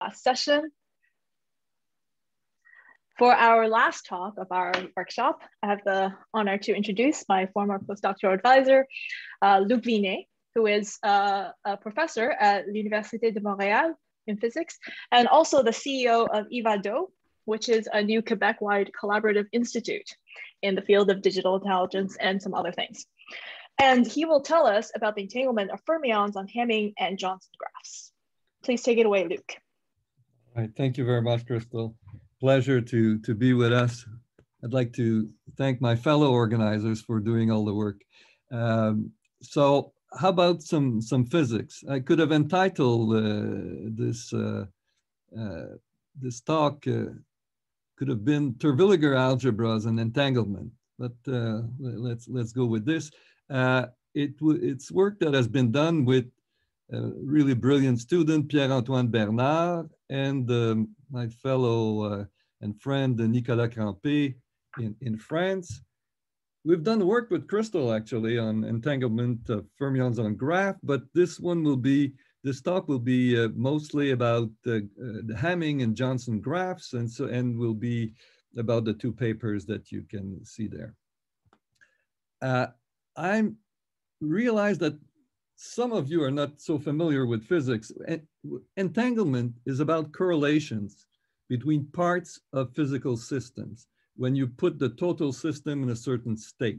last session. For our last talk of our workshop, I have the honor to introduce my former postdoctoral advisor, uh, Luc Vinet, who is uh, a professor at l'Université de Montréal in physics, and also the CEO of Ivado, which is a new Quebec-wide collaborative institute in the field of digital intelligence and some other things. And he will tell us about the entanglement of fermions on Hamming and Johnson graphs. Please take it away, Luc. Right, thank you very much, Crystal. Pleasure to, to be with us. I'd like to thank my fellow organizers for doing all the work. Um, so how about some, some physics? I could have entitled uh, this, uh, uh, this talk, uh, could have been Terwilliger algebras and entanglement, but uh, let's, let's go with this. Uh, it, it's work that has been done with a really brilliant student, Pierre-Antoine Bernard, and um, my fellow uh, and friend, Nicolas Crampé in, in France. We've done work with Crystal actually on entanglement of fermions on graph, but this one will be, this talk will be uh, mostly about uh, the Hamming and Johnson graphs, and so and will be about the two papers that you can see there. Uh, I realize that some of you are not so familiar with physics. Entanglement is about correlations between parts of physical systems when you put the total system in a certain state.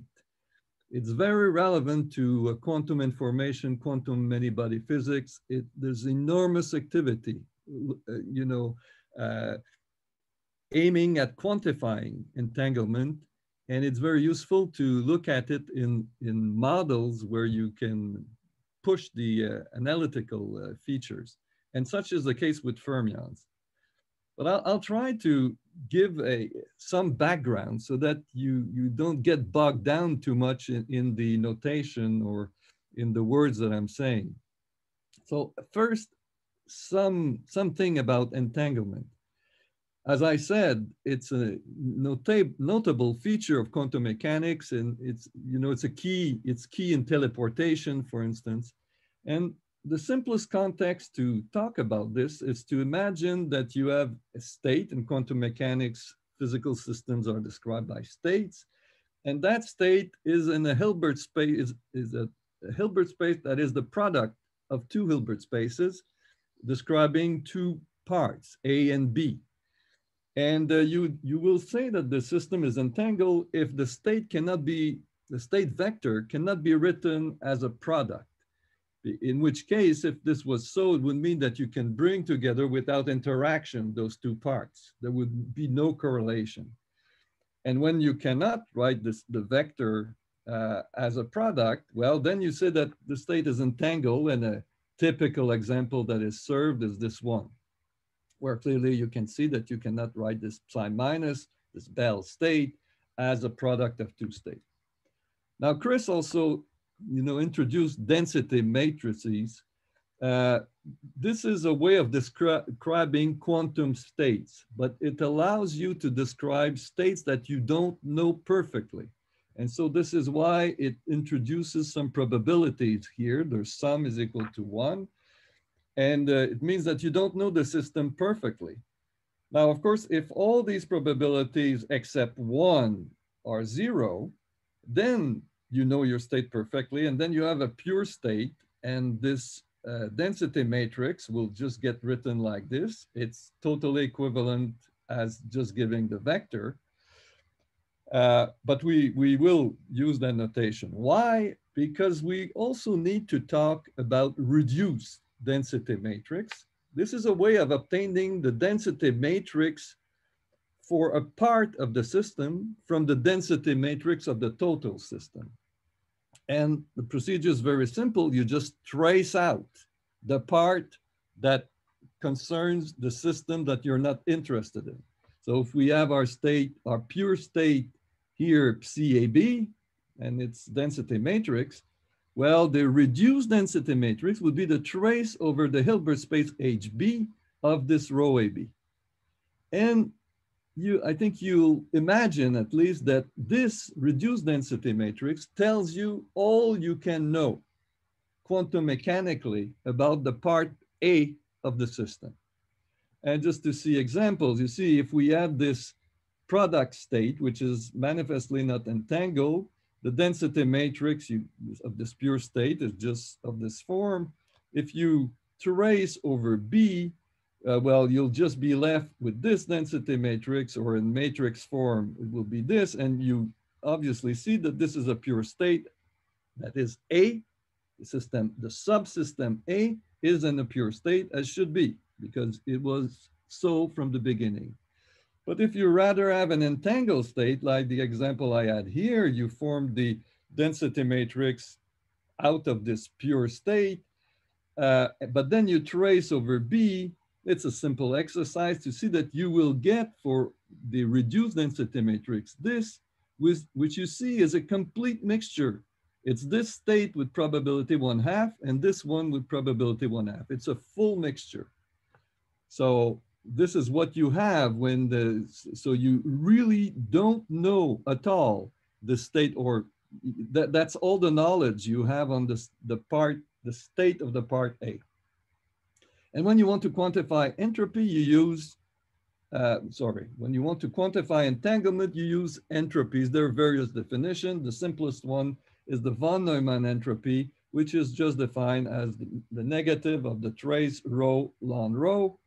It's very relevant to uh, quantum information, quantum many-body physics. It, there's enormous activity, uh, you know, uh, aiming at quantifying entanglement. And it's very useful to look at it in, in models where you can push the uh, analytical uh, features. And such is the case with fermions. But I'll, I'll, try to give a, some background so that you, you don't get bogged down too much in, in the notation or in the words that I'm saying. So first, some, something about entanglement. As I said, it's a notable feature of quantum mechanics, and it's you know it's a key. It's key in teleportation, for instance. And the simplest context to talk about this is to imagine that you have a state in quantum mechanics. Physical systems are described by states, and that state is in a Hilbert space. Is, is a, a Hilbert space that is the product of two Hilbert spaces, describing two parts, A and B. And uh, you, you will say that the system is entangled if the state cannot be, the state vector cannot be written as a product. In which case, if this was so, it would mean that you can bring together without interaction those two parts. There would be no correlation. And when you cannot write this, the vector uh, as a product, well, then you say that the state is entangled and a typical example that is served is this one where clearly you can see that you cannot write this psi minus, this Bell state, as a product of two states. Now, Chris also, you know, introduced density matrices. Uh, this is a way of describing quantum states, but it allows you to describe states that you don't know perfectly. And so this is why it introduces some probabilities here. There's sum is equal to one. And uh, it means that you don't know the system perfectly. Now, of course, if all these probabilities except one are zero, then you know your state perfectly, and then you have a pure state, and this uh, density matrix will just get written like this. It's totally equivalent as just giving the vector. Uh, but we, we will use that notation. Why? Because we also need to talk about reduced density matrix. This is a way of obtaining the density matrix for a part of the system from the density matrix of the total system. And the procedure is very simple. You just trace out the part that concerns the system that you're not interested in. So if we have our state, our pure state here, CAB, and its density matrix, well, the reduced density matrix would be the trace over the Hilbert space HB of this rho AB. And you, I think you'll imagine at least that this reduced density matrix tells you all you can know quantum mechanically about the part A of the system. And just to see examples, you see, if we add this product state, which is manifestly not entangled, the density matrix you, of this pure state is just of this form. If you trace over B, uh, well, you'll just be left with this density matrix or in matrix form, it will be this. And you obviously see that this is a pure state. That is A, the system, the subsystem A is in a pure state as should be because it was so from the beginning. But if you rather have an entangled state, like the example I had here, you form the density matrix out of this pure state, uh, but then you trace over B, it's a simple exercise to see that you will get for the reduced density matrix this, which you see is a complete mixture. It's this state with probability one half and this one with probability one half. It's a full mixture. So this is what you have when the, so you really don't know at all the state or that, that's all the knowledge you have on this, the part, the state of the part A. And when you want to quantify entropy, you use, uh, sorry, when you want to quantify entanglement, you use entropies. There are various definitions. The simplest one is the von Neumann entropy, which is just defined as the, the negative of the trace rho ln rho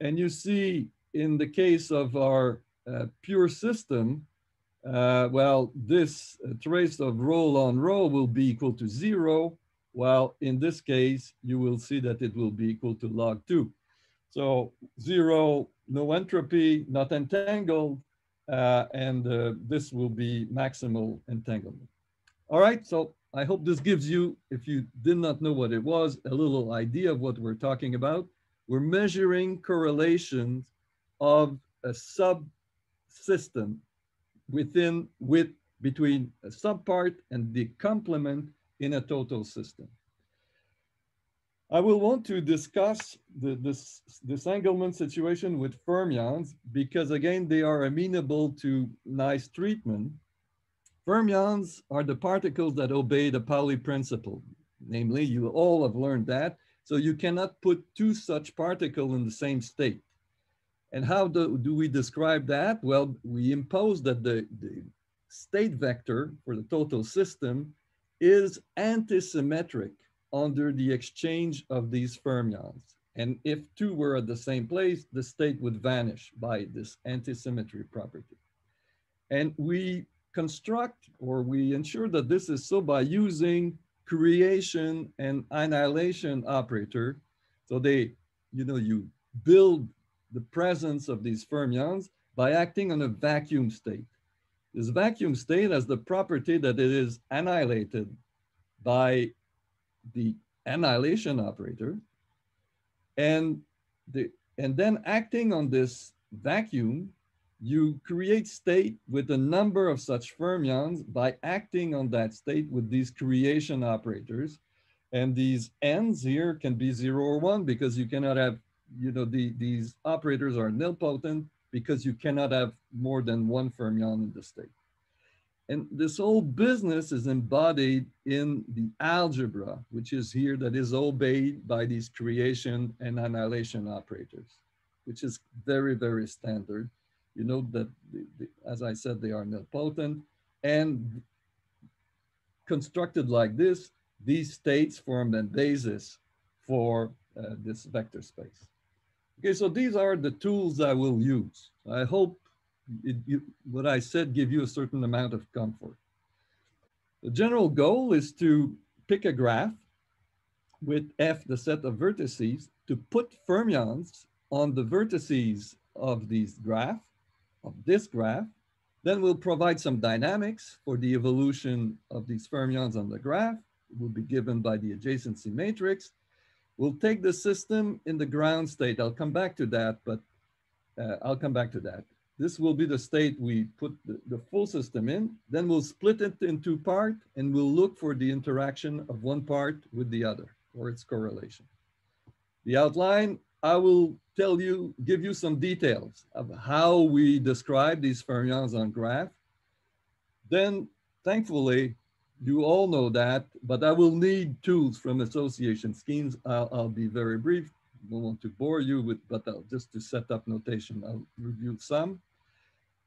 and you see in the case of our uh, pure system, uh, well, this trace of rho on rho will be equal to zero, while in this case, you will see that it will be equal to log two. So zero, no entropy, not entangled, uh, and uh, this will be maximal entanglement. All right, so I hope this gives you, if you did not know what it was, a little idea of what we're talking about. We're measuring correlations of a subsystem within with between a subpart and the complement in a total system. I will want to discuss the, this disentanglement situation with fermions because again, they are amenable to nice treatment. Fermions are the particles that obey the Pauli principle. Namely, you all have learned that so you cannot put two such particles in the same state. And how do, do we describe that? Well, we impose that the, the state vector for the total system is antisymmetric under the exchange of these fermions. And if two were at the same place, the state would vanish by this antisymmetry property. And we construct or we ensure that this is so by using creation and annihilation operator. So they, you know, you build the presence of these fermions by acting on a vacuum state. This vacuum state has the property that it is annihilated by the annihilation operator. And, the, and then acting on this vacuum, you create state with a number of such fermions by acting on that state with these creation operators. And these ends here can be zero or one because you cannot have, you know, the, these operators are nilpotent because you cannot have more than one fermion in the state. And this whole business is embodied in the algebra, which is here that is obeyed by these creation and annihilation operators, which is very, very standard. You know that, the, the, as I said, they are nilpotent and constructed like this, these states form the basis for uh, this vector space. Okay, so these are the tools I will use. I hope it, you, what I said give you a certain amount of comfort. The general goal is to pick a graph with F, the set of vertices, to put fermions on the vertices of these graph of this graph. Then we'll provide some dynamics for the evolution of these fermions on the graph. It will be given by the adjacency matrix. We'll take the system in the ground state. I'll come back to that, but uh, I'll come back to that. This will be the state we put the, the full system in. Then we'll split it into part and we'll look for the interaction of one part with the other or its correlation. The outline I will tell you, give you some details of how we describe these fermions on graph. Then, thankfully, you all know that, but I will need tools from association schemes. I'll, I'll be very brief. don't want to bore you with, but I'll, just to set up notation, I'll review some.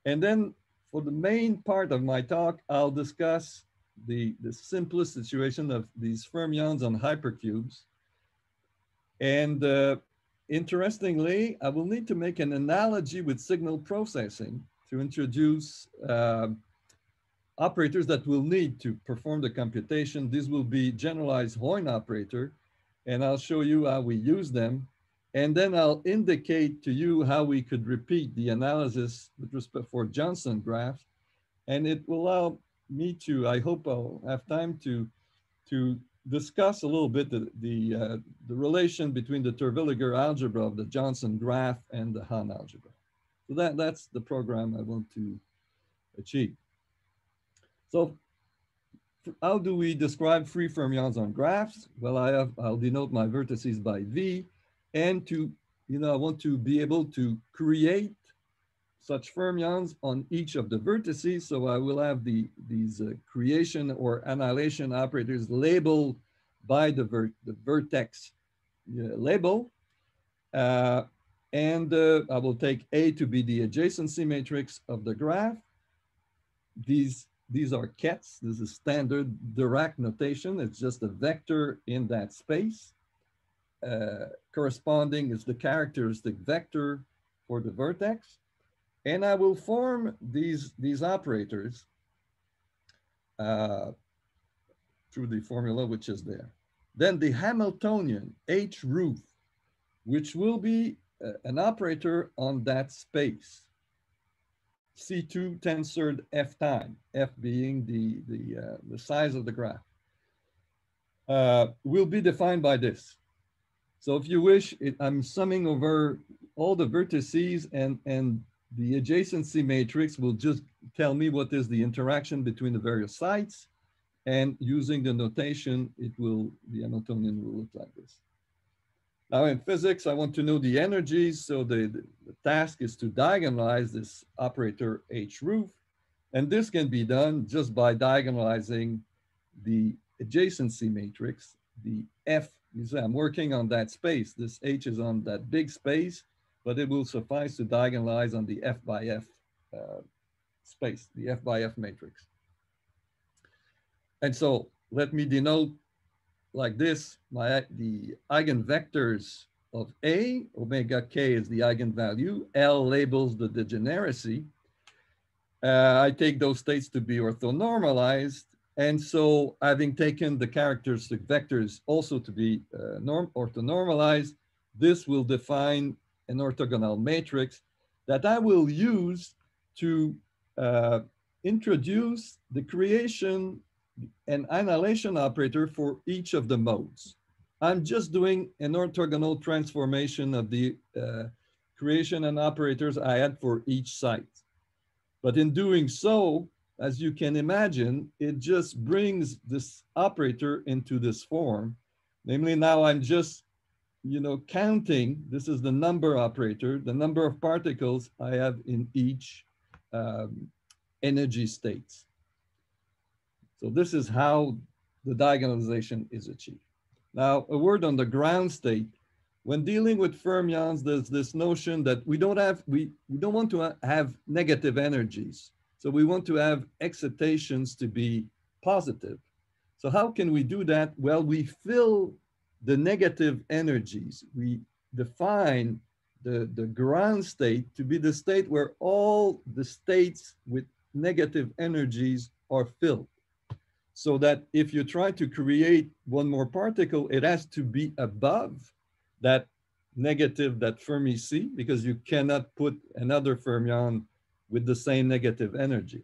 And then for the main part of my talk, I'll discuss the, the simplest situation of these fermions on hypercubes. And uh, interestingly, I will need to make an analogy with signal processing to introduce uh, operators that will need to perform the computation. This will be generalized Heun operator, and I'll show you how we use them. And then I'll indicate to you how we could repeat the analysis with respect for Johnson graphs. And it will allow me to, I hope I'll have time to, to discuss a little bit the, the, uh, the relation between the Terwilliger algebra of the Johnson graph and the Hahn algebra. So that, that's the program I want to achieve. So how do we describe free fermions on graphs? Well, I have, I'll denote my vertices by V and to, you know, I want to be able to create such fermions on each of the vertices. So I will have the, these uh, creation or annihilation operators labeled by the, ver the vertex uh, label. Uh, and uh, I will take A to be the adjacency matrix of the graph. These, these are kets. This is standard Dirac notation. It's just a vector in that space. Uh, corresponding is the characteristic vector for the vertex. And I will form these, these operators uh, through the formula which is there. Then the Hamiltonian H roof, which will be uh, an operator on that space. C2 tensored F time, F being the, the, uh, the size of the graph, uh, will be defined by this. So if you wish, it, I'm summing over all the vertices and, and the adjacency matrix will just tell me what is the interaction between the various sites. And using the notation, it will, the Hamiltonian will look like this. Now in physics, I want to know the energies. So the, the, the task is to diagonalize this operator H roof. And this can be done just by diagonalizing the adjacency matrix, the F, you see I'm working on that space. This H is on that big space, but it will suffice to diagonalize on the F by F uh, space, the F by F matrix. And so let me denote like this, my, the eigenvectors of A, omega K is the eigenvalue, L labels the degeneracy. Uh, I take those states to be orthonormalized. And so having taken the characteristic vectors also to be uh, norm orthonormalized, this will define an orthogonal matrix that I will use to uh, introduce the creation and annihilation operator for each of the modes. I'm just doing an orthogonal transformation of the uh, creation and operators I had for each site. But in doing so, as you can imagine, it just brings this operator into this form. Namely, now I'm just, you know, counting, this is the number operator, the number of particles I have in each um, energy states. So this is how the diagonalization is achieved. Now, a word on the ground state. When dealing with fermions, there's this notion that we don't have, we, we don't want to have negative energies. So we want to have excitations to be positive. So how can we do that? Well, we fill the negative energies. We define the, the ground state to be the state where all the states with negative energies are filled so that if you try to create one more particle, it has to be above that negative that Fermi sea because you cannot put another fermion with the same negative energy.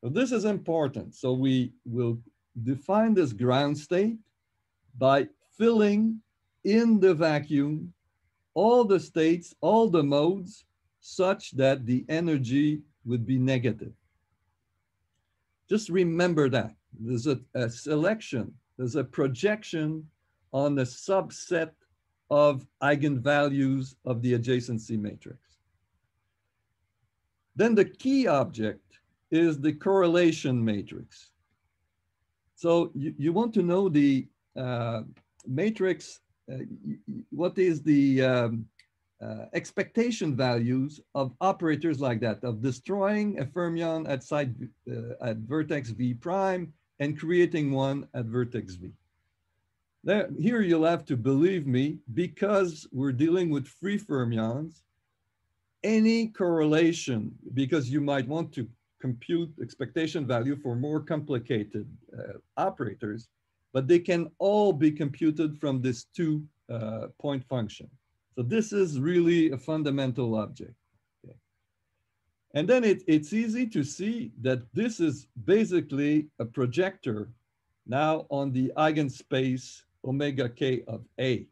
So this is important. So we will define this ground state by filling in the vacuum all the states, all the modes, such that the energy would be negative. Just remember that. There's a, a selection, there's a projection on the subset of eigenvalues of the adjacency matrix. Then the key object is the correlation matrix. So you, you want to know the uh, matrix uh, what is the um, uh, expectation values of operators like that, of destroying a fermion at site uh, at vertex V prime and creating one at vertex V. There, here you'll have to believe me, because we're dealing with free fermions, any correlation, because you might want to compute expectation value for more complicated uh, operators, but they can all be computed from this two uh, point function. So this is really a fundamental object. Okay. And then it, it's easy to see that this is basically a projector now on the eigenspace omega k of A,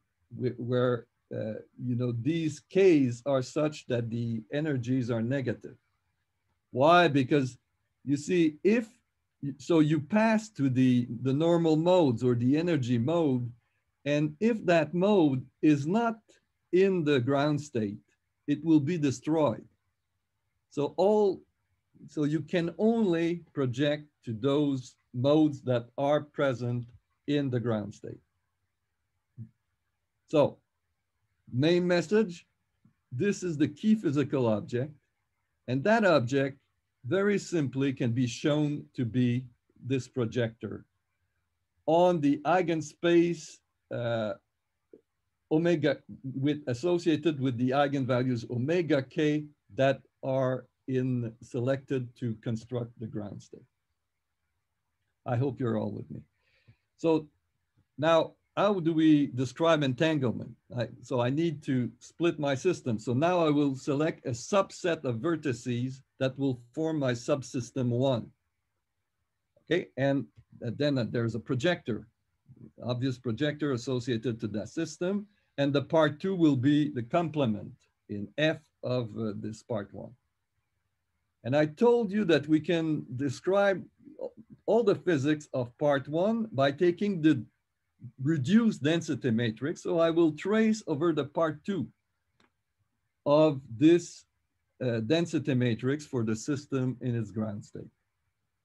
where uh, you know these k's are such that the energies are negative. Why? Because you see, if so, you pass to the the normal modes or the energy mode, and if that mode is not in the ground state, it will be destroyed. So all so you can only project to those modes that are present in the ground state. So main message, this is the key physical object. And that object very simply can be shown to be this projector on the eigenspace uh, omega with associated with the eigenvalues omega k that are in selected to construct the ground state. I hope you're all with me. So now how do we describe entanglement? I, so I need to split my system. So now I will select a subset of vertices that will form my subsystem one. Okay, and then there's a projector, obvious projector associated to that system. And the part two will be the complement in F of uh, this part one. And I told you that we can describe all the physics of part one by taking the reduced density matrix. So I will trace over the part two of this uh, density matrix for the system in its ground state.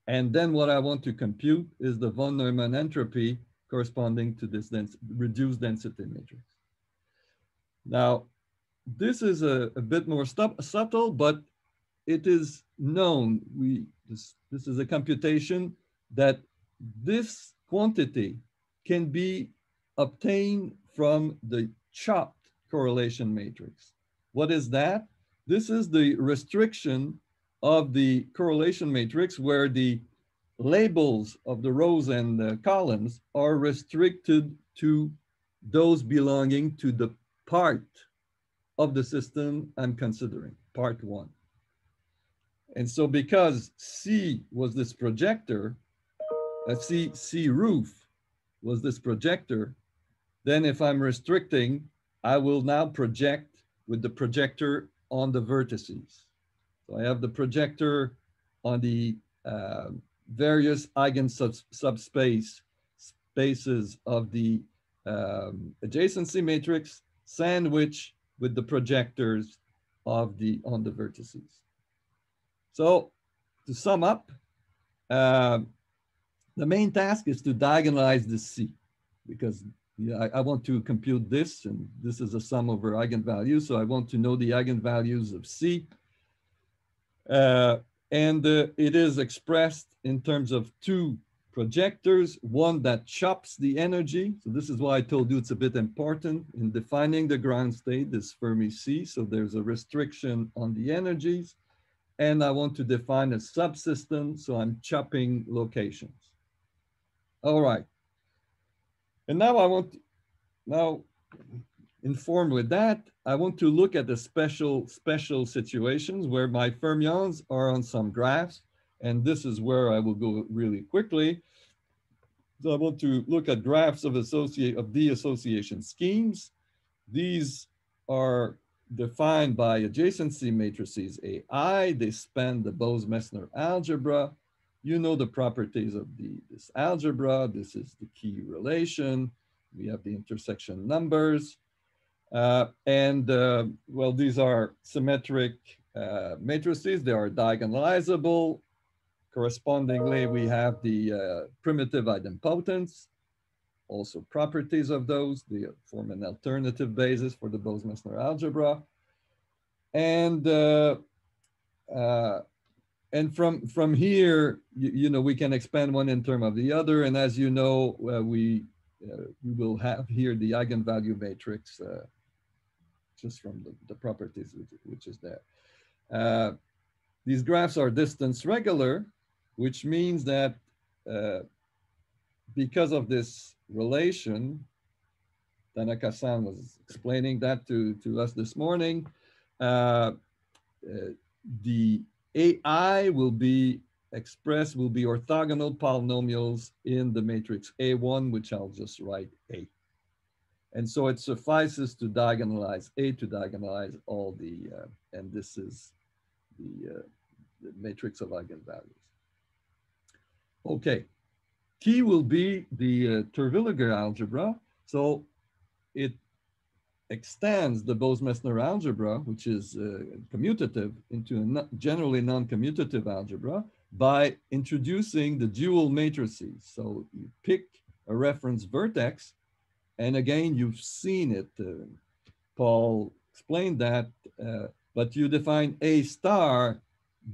And then what I want to compute is the von Neumann entropy corresponding to this dens reduced density matrix. Now, this is a, a bit more subtle, but it is known, we, this, this is a computation that this quantity can be obtained from the chopped correlation matrix. What is that? This is the restriction of the correlation matrix where the labels of the rows and the columns are restricted to those belonging to the part of the system I'm considering, part one. And so because C was this projector, uh, C, C roof was this projector, then if I'm restricting, I will now project with the projector on the vertices. So I have the projector on the uh, various eigen sub subspace spaces of the um, adjacency matrix sandwich with the projectors of the on the vertices. So to sum up, uh, the main task is to diagonalize the C because yeah, I, I, want to compute this and this is a sum over eigenvalues. So I want to know the eigenvalues of C. Uh, and uh, it is expressed in terms of two projectors, one that chops the energy. So this is why I told you it's a bit important in defining the ground state, this Fermi sea. So there's a restriction on the energies. And I want to define a subsystem, so I'm chopping locations. All right. And now I want, now informed with that, I want to look at the special, special situations where my fermions are on some graphs. And this is where I will go really quickly. So I want to look at graphs of associate of the association schemes. These are defined by adjacency matrices AI. They span the Bose-Mesner algebra. You know the properties of the, this algebra. This is the key relation. We have the intersection numbers. Uh, and uh, well, these are symmetric uh, matrices. They are diagonalizable. Correspondingly, we have the uh, primitive idempotents. also properties of those. They form an alternative basis for the Bose-Mesner algebra. And uh, uh, and from from here, you, you, know, we can expand one in term of the other. And as you know, uh, we uh, we will have here the eigenvalue matrix uh, just from the, the properties which, which is there. Uh, these graphs are distance regular, which means that uh, because of this relation, Tanaka-san was explaining that to, to us this morning, uh, the AI will be expressed, will be orthogonal polynomials in the matrix A1, which I'll just write A. And so it suffices to diagonalize A to diagonalize all the, uh, and this is the, uh, the matrix of eigenvalues. Okay, key will be the uh, Terwilliger algebra. So it extends the Bose-Mesner algebra, which is uh, commutative, into a generally non-commutative algebra by introducing the dual matrices. So you pick a reference vertex, and again, you've seen it. Uh, Paul explained that, uh, but you define A star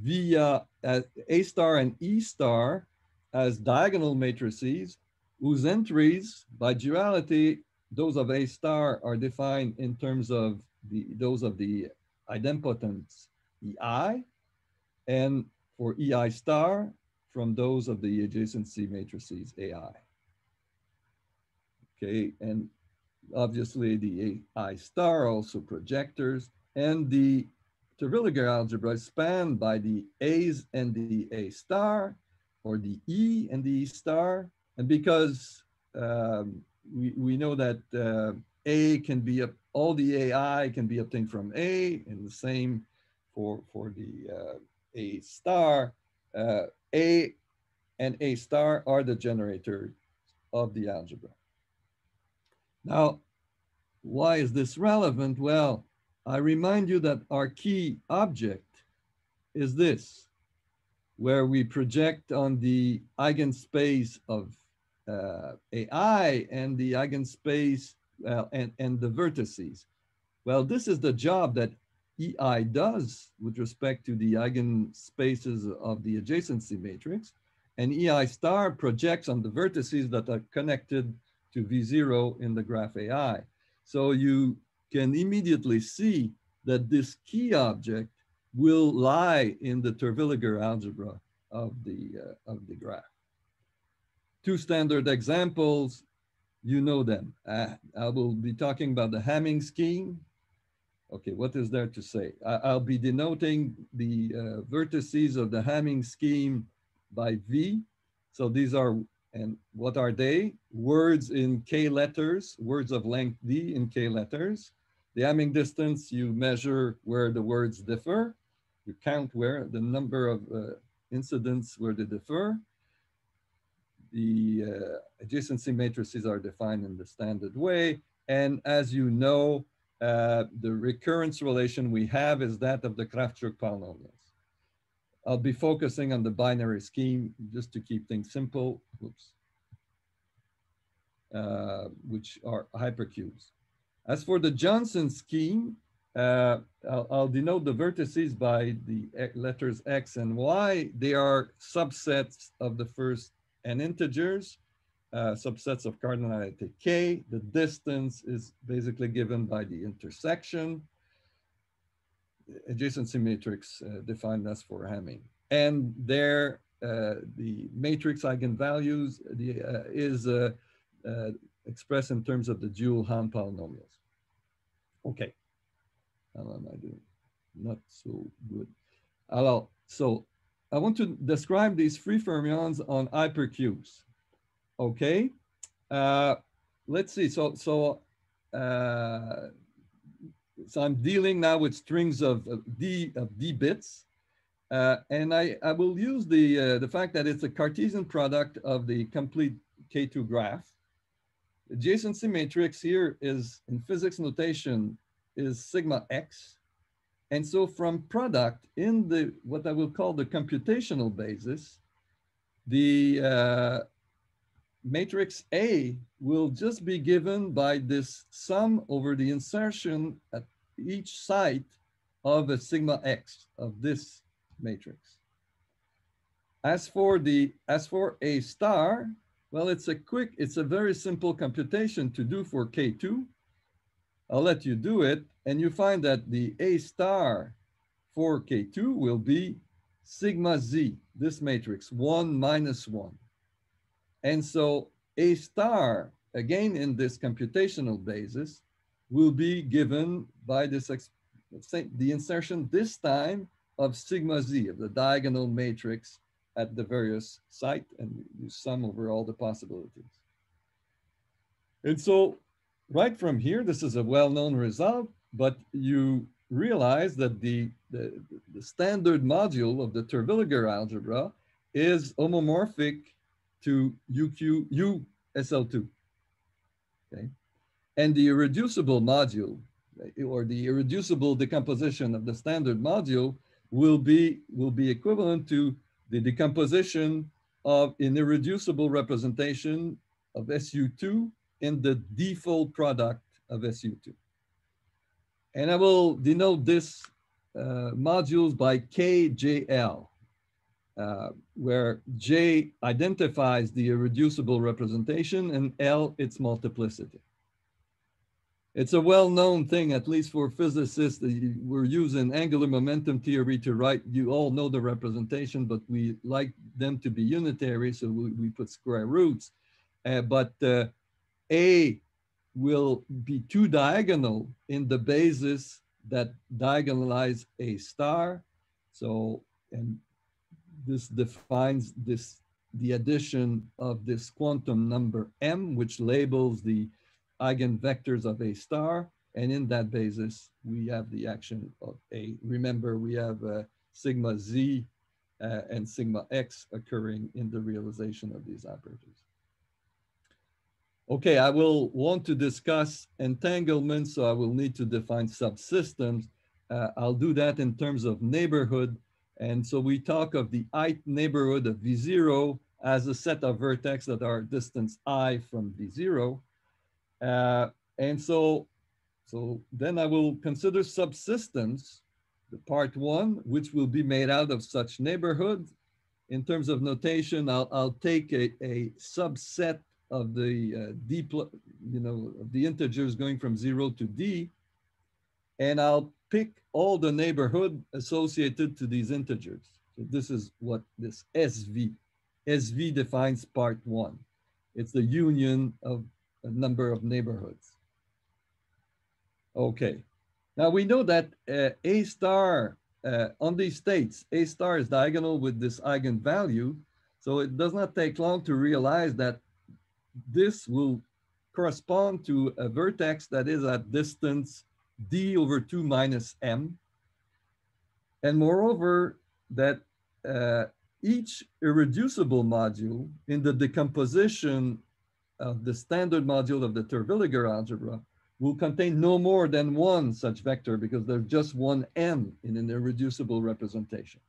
via uh, A star and E star as diagonal matrices whose entries by duality, those of A star are defined in terms of the those of the idempotents EI and for EI star from those of the adjacency matrices AI. Okay, and obviously the AI star also projectors and the Terwilliger algebra is spanned by the A's and the A star or the E and the E star. And because um, we, we know that uh, A can be, up, all the AI can be obtained from A and the same for, for the uh, A star, uh, A and A star are the generator of the algebra. Now, why is this relevant? Well, I remind you that our key object is this where we project on the eigenspace of AI and the eigenspace uh, and, and the vertices. Well, this is the job that EI does with respect to the eigenspaces of the adjacency matrix. And EI star projects on the vertices that are connected to V0 in the graph AI. So you can immediately see that this key object will lie in the Terwilliger algebra of the, uh, of the graph. Two standard examples, you know them. Uh, I will be talking about the Hamming scheme. Okay, what is there to say? I, will be denoting the uh, vertices of the Hamming scheme by V. So these are, and what are they? Words in K letters, words of length D in K letters. The Hamming distance, you measure where the words differ you count where the number of uh, incidents where they differ. The uh, adjacency matrices are defined in the standard way. And as you know, uh, the recurrence relation we have is that of the Krawtchouk polynomials. I'll be focusing on the binary scheme just to keep things simple, Oops. Uh, which are hypercubes. As for the Johnson scheme, uh, I'll, I'll, denote the vertices by the letters X and Y. They are subsets of the first n integers, uh, subsets of cardinality K. The distance is basically given by the intersection. Adjacency matrix uh, defined as for Hamming. And there, uh, the matrix eigenvalues the, uh, is uh, expressed in terms of the dual Hahn polynomials. Okay. How am I doing? Not so good. Alors, so I want to describe these free fermions on hypercubes. Okay. Uh, let's see. So, so, uh, so I'm dealing now with strings of, of D of D bits. Uh, and I, I will use the, uh, the fact that it's a Cartesian product of the complete K2 graph. Adjacency matrix here is in physics notation is sigma x. And so from product in the, what I will call the computational basis, the, uh, matrix A will just be given by this sum over the insertion at each site of a sigma x of this matrix. As for the as for A star, well, it's a quick, it's a very simple computation to do for K2. I'll let you do it, and you find that the A star for K2 will be sigma z, this matrix, one minus one. And so A star, again in this computational basis, will be given by this, the insertion this time of sigma z, of the diagonal matrix at the various site, and you sum over all the possibilities. And so right from here, this is a well-known result, but you realize that the, the, the standard module of the Terwilliger algebra is homomorphic to UQ, USL2, okay? And the irreducible module, eh, or the irreducible decomposition of the standard module will be, will be equivalent to the decomposition of an irreducible representation of SU2 in the D-fold product of SU2. And I will denote this uh, modules by KJL, uh, where J identifies the irreducible representation and L its multiplicity. It's a well-known thing, at least for physicists, that we're using angular momentum theory to write, you all know the representation, but we like them to be unitary, so we, we put square roots. Uh, but uh, A will be two diagonal in the basis that diagonalize a star. So, and this defines this the addition of this quantum number m, which labels the eigenvectors of a star. And in that basis, we have the action of A. Remember, we have uh, sigma Z uh, and sigma X occurring in the realization of these operators. Okay, I will want to discuss entanglement, so I will need to define subsystems. Uh, I'll do that in terms of neighborhood. And so we talk of the i neighborhood of V0 as a set of vertex that are distance i from V0. Uh, and so, so then I will consider subsystems, the part one, which will be made out of such neighborhood. In terms of notation, I'll, I'll take a, a subset of the uh, d, you know, the integers going from zero to d, and I'll pick all the neighborhood associated to these integers. So this is what this SV, SV defines part one. It's the union of a number of neighborhoods. Okay, now we know that uh, A star uh, on these states, A star is diagonal with this eigenvalue. So it does not take long to realize that this will correspond to a vertex that is at distance d over 2 minus m. And moreover, that uh, each irreducible module in the decomposition of the standard module of the Terwilliger algebra will contain no more than one such vector because there's just one m in an irreducible representation.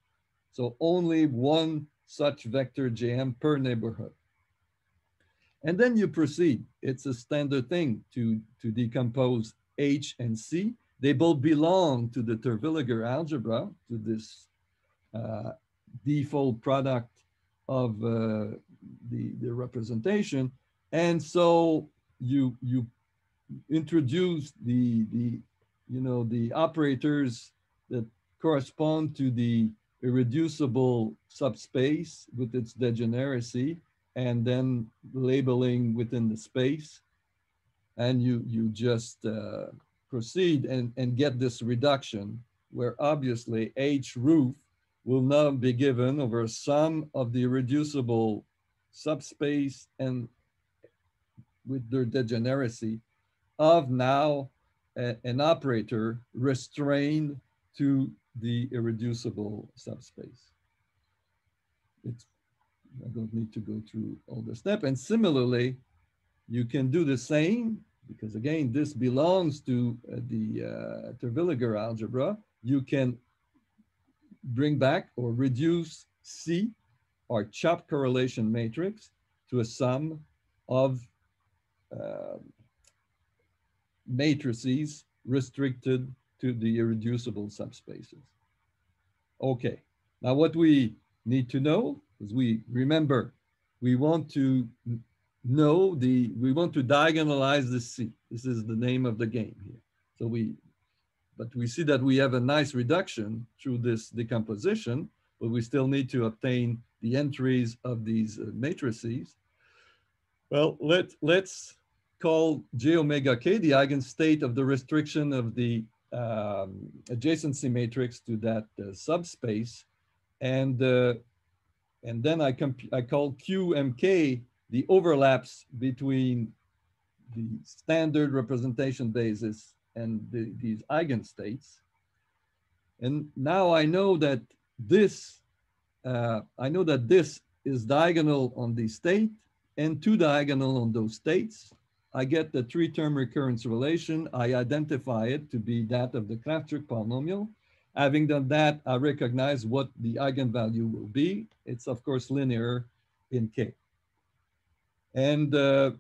So only one such vector jm per neighborhood. And then you proceed. It's a standard thing to, to decompose H and C. They both belong to the Terwilliger algebra, to this uh, D-fold product of uh, the, the representation. And so you you introduce the the you know the operators that correspond to the irreducible subspace with its degeneracy and then labeling within the space and you you just uh, proceed and and get this reduction where obviously h roof will now be given over some of the irreducible subspace and with their degeneracy of now a, an operator restrained to the irreducible subspace. It's, I don't need to go through all the step. And similarly, you can do the same because again, this belongs to uh, the uh, Terwilliger algebra. You can bring back or reduce C, our chop correlation matrix, to a sum of uh, matrices restricted to the irreducible subspaces. Okay, now what we need to know is we remember we want to know the, we want to diagonalize the C. This is the name of the game here. So we, but we see that we have a nice reduction through this decomposition, but we still need to obtain the entries of these uh, matrices. Well, let, let's call J omega K the eigenstate of the restriction of the um, adjacency matrix to that uh, subspace. And, uh, and then I, I call QMK the overlaps between the standard representation basis and the, these eigenstates. And now I know that this, uh, I know that this is diagonal on the state and two diagonal on those states. I get the three-term recurrence relation. I identify it to be that of the Krawtchouk polynomial. Having done that, I recognize what the eigenvalue will be. It's of course linear in K. And, uh,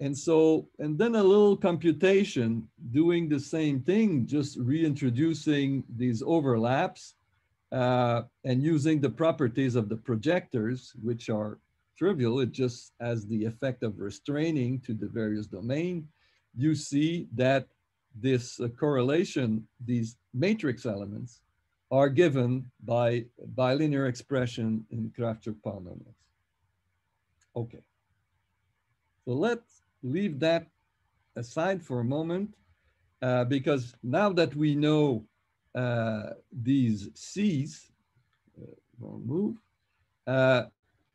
and so, and then a little computation doing the same thing, just reintroducing these overlaps uh, and using the properties of the projectors, which are trivial. It just has the effect of restraining to the various domain. You see that this uh, correlation, these matrix elements, are given by bilinear expression in Krawtchouk polynomials. Okay. So let's leave that aside for a moment, uh, because now that we know uh, these C's, uh, wrong move, uh,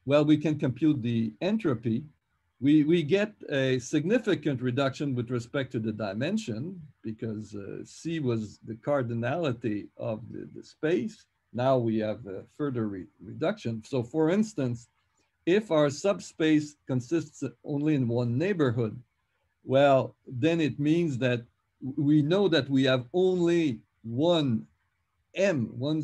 well, we can compute the entropy. We, we get a significant reduction with respect to the dimension because uh, C was the cardinality of the, the space. Now we have a further re reduction. So for instance, if our subspace consists only in one neighborhood, well, then it means that we know that we have only one M, one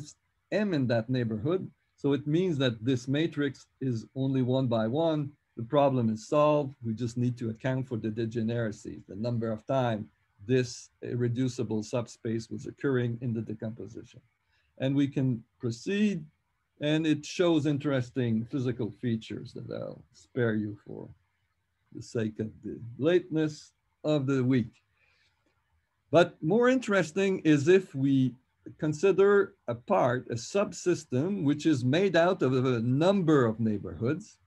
M in that neighborhood. So it means that this matrix is only one by one. The problem is solved. We just need to account for the degeneracy, the number of time this irreducible subspace was occurring in the decomposition. And we can proceed and it shows interesting physical features that I'll spare you for the sake of the lateness of the week. But more interesting is if we consider a part, a subsystem, which is made out of a number of neighborhoods.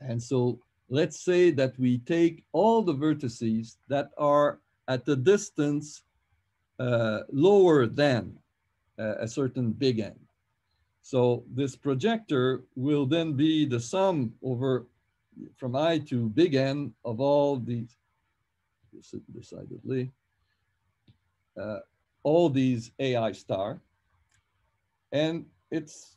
And so let's say that we take all the vertices that are at a distance uh, lower than uh, a certain big N. So this projector will then be the sum over from I to big N of all these, decidedly, uh, all these AI star. And it's,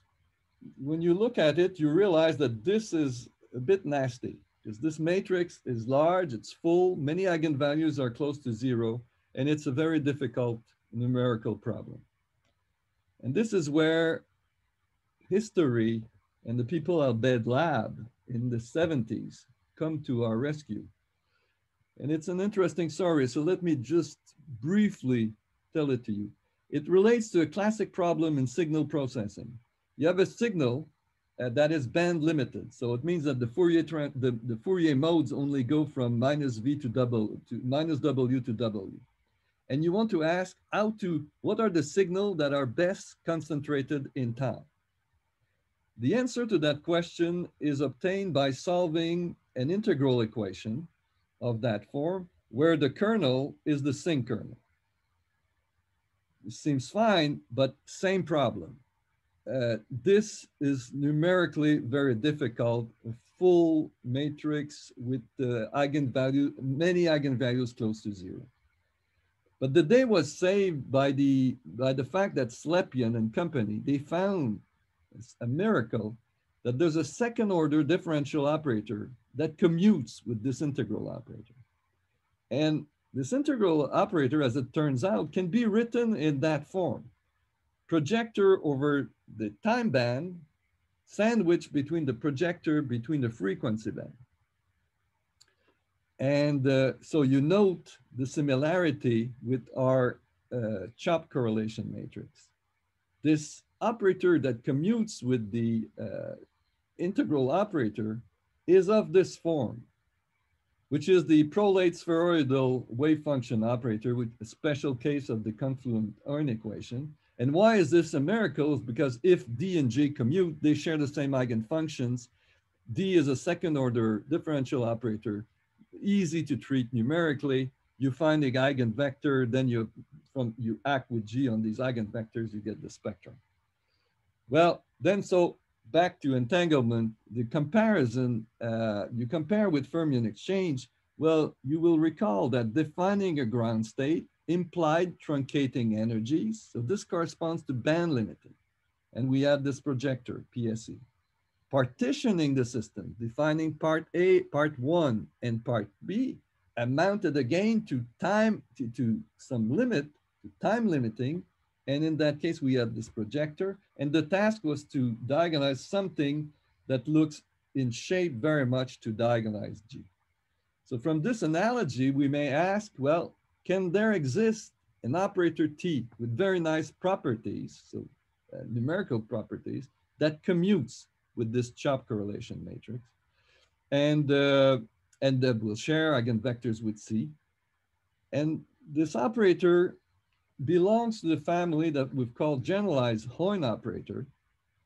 when you look at it, you realize that this is a bit nasty because this matrix is large, it's full, many eigenvalues are close to zero, and it's a very difficult numerical problem. And this is where history and the people at Bell Lab in the 70s come to our rescue. And it's an interesting story. So let me just briefly tell it to you. It relates to a classic problem in signal processing. You have a signal uh, that is band limited. So it means that the Fourier, the, the Fourier modes only go from minus V to double to minus W to W. And you want to ask how to, what are the signal that are best concentrated in time? The answer to that question is obtained by solving an integral equation of that form where the kernel is the sinc kernel. It seems fine, but same problem. Uh, this is numerically very difficult, a full matrix with the eigenvalue, many eigenvalues close to zero. But the day was saved by the, by the fact that Slepian and company, they found a miracle that there's a second order differential operator that commutes with this integral operator. And this integral operator, as it turns out, can be written in that form. Projector over the time band, sandwiched between the projector between the frequency band. And uh, so you note the similarity with our uh, CHOP correlation matrix. This operator that commutes with the uh, integral operator is of this form, which is the prolate spheroidal wave function operator with a special case of the confluent Heun equation. And why is this a miracle? Is because if D and J commute, they share the same eigenfunctions. D is a second order differential operator, easy to treat numerically. You find the eigenvector, then you from you act with G on these eigenvectors, you get the spectrum. Well, then so back to entanglement, the comparison, uh, you compare with fermion exchange, well, you will recall that defining a ground state implied truncating energies. So this corresponds to band limiting. And we have this projector, PSE. Partitioning the system, defining part A, part one, and part B, amounted again to time, to, to some limit, to time limiting. And in that case, we had this projector. And the task was to diagonalize something that looks in shape very much to diagonalize G. So from this analogy, we may ask, well, can there exist an operator T with very nice properties, so uh, numerical properties, that commutes with this CHOP correlation matrix, and, uh, and that will share eigenvectors with C. And this operator belongs to the family that we've called generalized Heun operator,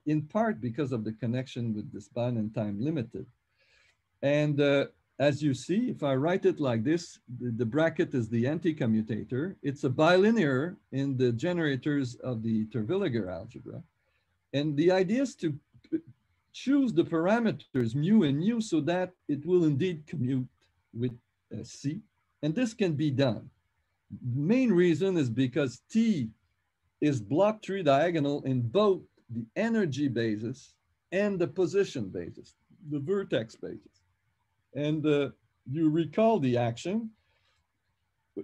in part because of the connection with this band and time limited. And uh, as you see, if I write it like this, the, the bracket is the anti-commutator. It's a bilinear in the generators of the Terwilliger algebra. And the idea is to choose the parameters mu and nu so that it will indeed commute with uh, C. And this can be done. Main reason is because T is block tree diagonal in both the energy basis and the position basis, the vertex basis. And uh, you recall the action.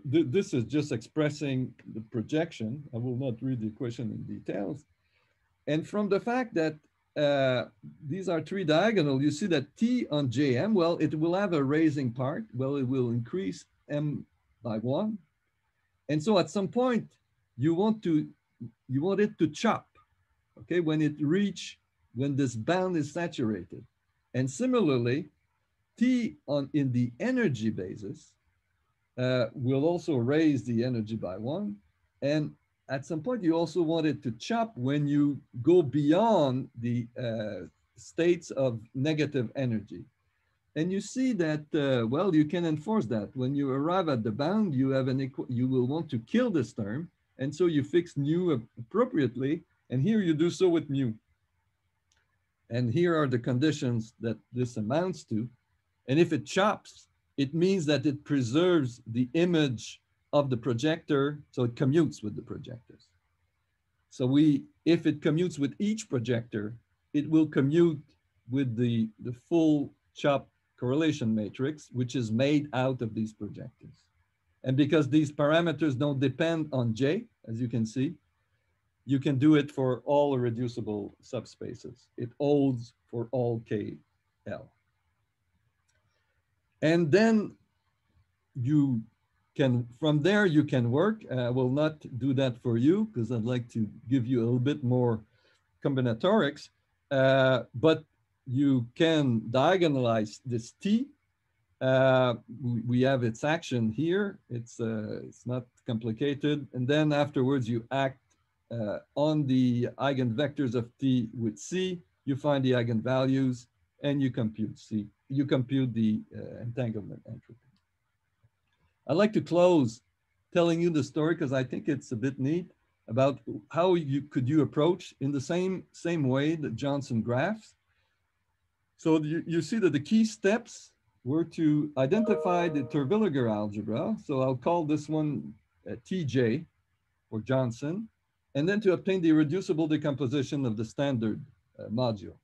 This is just expressing the projection. I will not read the equation in details. And from the fact that uh, these are three diagonal, you see that T on JM, well, it will have a raising part. Well, it will increase M by one. And so at some point, you want to, you want it to chop, okay, when it reach, when this band is saturated. And similarly, T on in the energy basis uh, will also raise the energy by one. And at some point, you also want it to chop when you go beyond the uh, states of negative energy. And you see that, uh, well, you can enforce that. When you arrive at the bound, you have an you will want to kill this term. And so you fix nu appropriately. And here you do so with mu. And here are the conditions that this amounts to. And if it chops, it means that it preserves the image of the projector, so it commutes with the projectors. So we, if it commutes with each projector, it will commute with the, the full chop correlation matrix, which is made out of these projectors. And because these parameters don't depend on J, as you can see, you can do it for all irreducible subspaces. It holds for all KL. And then you can, from there you can work. I will not do that for you because I'd like to give you a little bit more combinatorics, uh, but you can diagonalize this T. Uh, we, we, have its action here. It's, uh, it's not complicated. And then afterwards you act uh, on the eigenvectors of T with C, you find the eigenvalues and you compute C you compute the uh, entanglement entropy. I'd like to close telling you the story because I think it's a bit neat about how you could you approach in the same same way that Johnson graphs. So you, you see that the key steps were to identify the Terwilliger algebra. So I'll call this one uh, TJ for Johnson, and then to obtain the irreducible decomposition of the standard uh, module.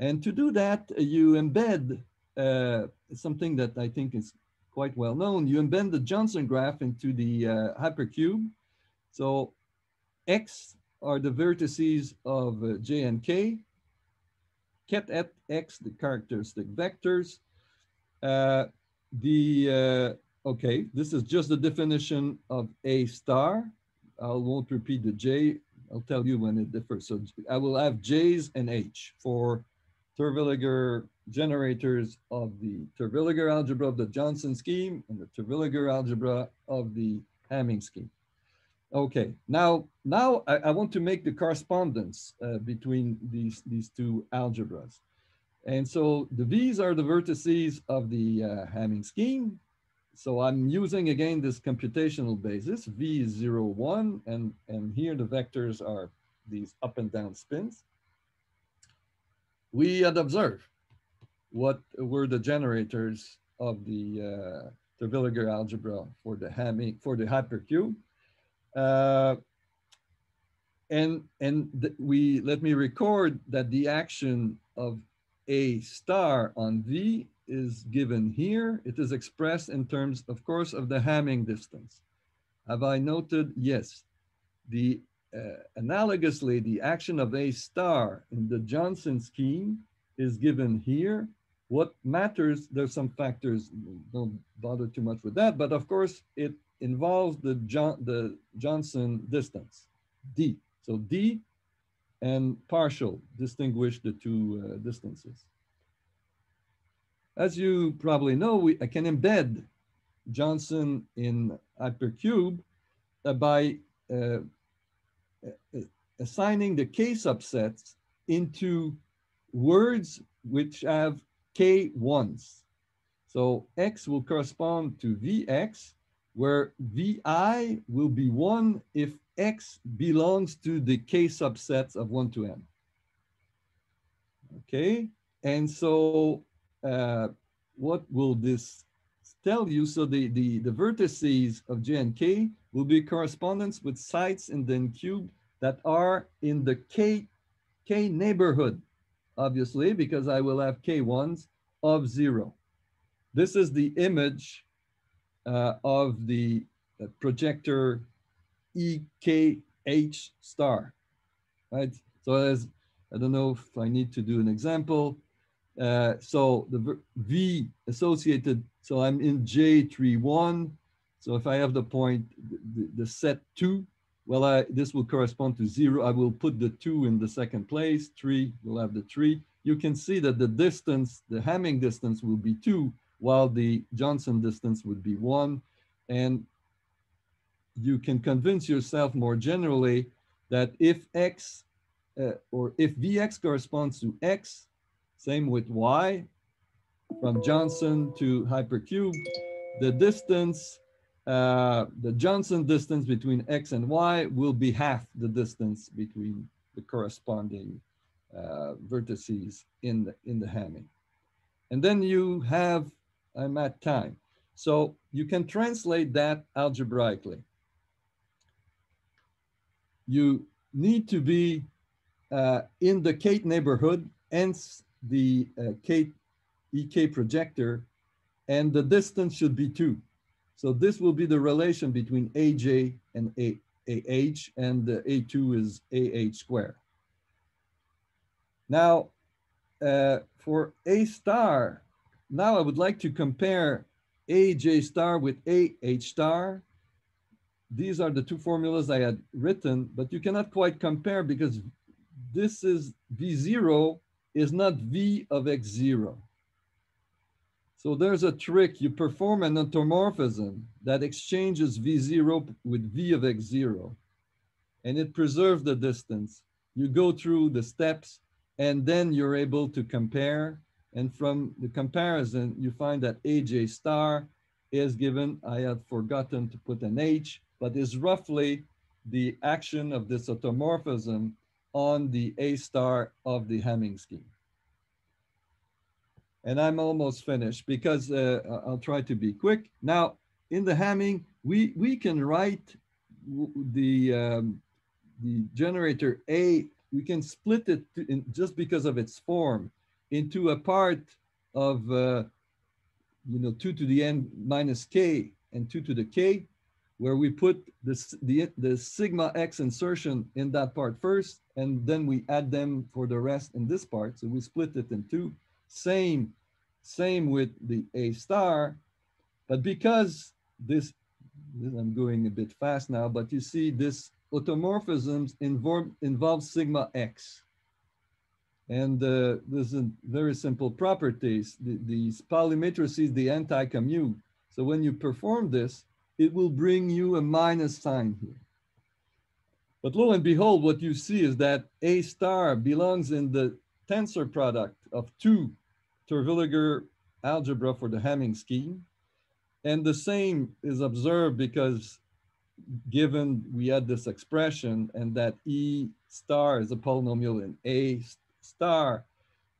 And to do that, you embed uh, something that I think is quite well known. You embed the Johnson graph into the uh, hypercube. So X are the vertices of uh, J and K. Kept at X, the characteristic vectors. Uh, the, uh, okay, this is just the definition of A star. I won't repeat the J. I'll tell you when it differs. So I will have J's and H for Terwilliger generators of the Terwilliger algebra of the Johnson scheme and the Terwilliger algebra of the Hamming scheme. Okay, now now I, I want to make the correspondence uh, between these, these two algebras. And so the V's are the vertices of the uh, Hamming scheme. So I'm using again this computational basis, V is zero, one, and, and here the vectors are these up and down spins. We had observed what were the generators of the uh, Terwilliger algebra for the Hamming, for the hypercube. Uh, and and we let me record that the action of a star on V is given here. It is expressed in terms, of course, of the Hamming distance. Have I noted? Yes. The analogously, the action of A star in the Johnson scheme is given here. What matters, there's some factors, don't bother too much with that, but of course it involves the, John, the Johnson distance, D. So D and partial distinguish the two uh, distances. As you probably know, we, I can embed Johnson in hypercube uh, by uh, assigning the k subsets into words which have k ones. So x will correspond to vx, where vi will be one if x belongs to the k subsets of 1 to n. Okay, and so uh, what will this tell you? So the, the, the vertices of j and k will be correspondence with sites in the cube that are in the k, k neighborhood, obviously, because I will have k1s of zero. This is the image uh, of the uh, projector EKH star, right? So as, I don't know if I need to do an example. Uh, so the V associated, so I'm in J31. So if I have the point, the, the set two, well, I, this will correspond to zero. I will put the two in the second place, three, we'll have the three. You can see that the distance, the Hamming distance will be two, while the Johnson distance would be one. And you can convince yourself more generally that if x uh, or if vx corresponds to x, same with y, from Johnson to hypercube, the distance, uh, the Johnson distance between x and y will be half the distance between the corresponding uh, vertices in the, in the Hamming. And then you have, I'm at time. So you can translate that algebraically you need to be uh, in the Kate neighborhood, hence the uh, Kate EK projector, and the distance should be two. So this will be the relation between AJ and A, AH, and the A2 is AH square. Now, uh, for A star, now I would like to compare AJ star with AH star these are the two formulas I had written, but you cannot quite compare because this is V0 is not V of X0. So there's a trick. You perform an automorphism that exchanges V0 with V of X0, and it preserves the distance. You go through the steps, and then you're able to compare. And from the comparison, you find that AJ star is given, I had forgotten to put an H, but is roughly the action of this automorphism on the A star of the Hamming scheme. And I'm almost finished because uh, I'll try to be quick. Now, in the Hamming, we, we can write the, um, the generator A, we can split it in, just because of its form into a part of, uh, you know, 2 to the n minus k and 2 to the k, where we put this, the, the sigma x insertion in that part first, and then we add them for the rest in this part. So we split it in two. Same, same with the A star. But because this, I'm going a bit fast now, but you see this automorphisms involve, involve sigma x. And uh, there's a very simple properties. The, these Pauli matrices, the anti-commute. So when you perform this, it will bring you a minus sign here. But lo and behold, what you see is that A star belongs in the tensor product of two Terwilliger algebra for the Hamming scheme. And the same is observed because given we had this expression and that E star is a polynomial in A star,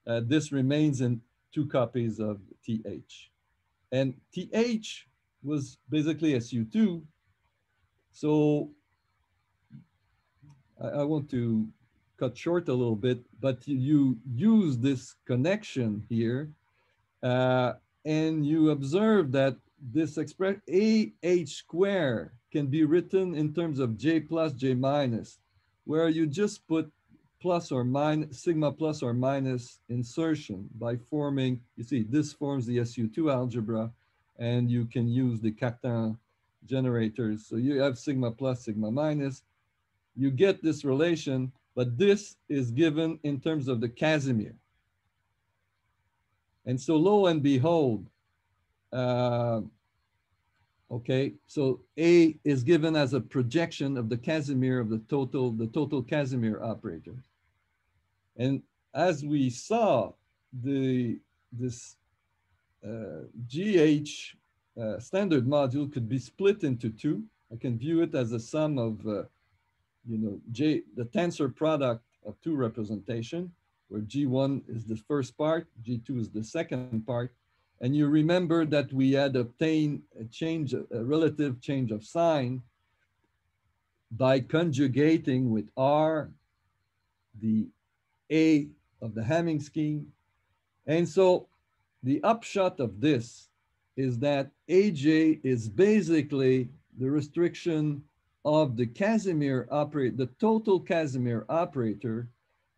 uh, this remains in two copies of TH. And TH was basically SU2. So I, I want to cut short a little bit, but you use this connection here uh, and you observe that this expression AH square can be written in terms of J plus J minus, where you just put plus or minus, sigma plus or minus insertion by forming, you see, this forms the SU2 algebra, and you can use the Cartan generators. So you have sigma plus, sigma minus. You get this relation, but this is given in terms of the Casimir. And so lo and behold, uh, okay, so A is given as a projection of the Casimir of the total, the total Casimir operator. And as we saw, the this uh, GH uh, standard module could be split into two. I can view it as a sum of, uh, you know, J, the tensor product of two representation, where G1 is the first part, G2 is the second part. And you remember that we had obtained a change, a relative change of sign by conjugating with R the A of the Hamming scheme. And so the upshot of this is that AJ is basically the restriction of the Casimir operator, the total Casimir operator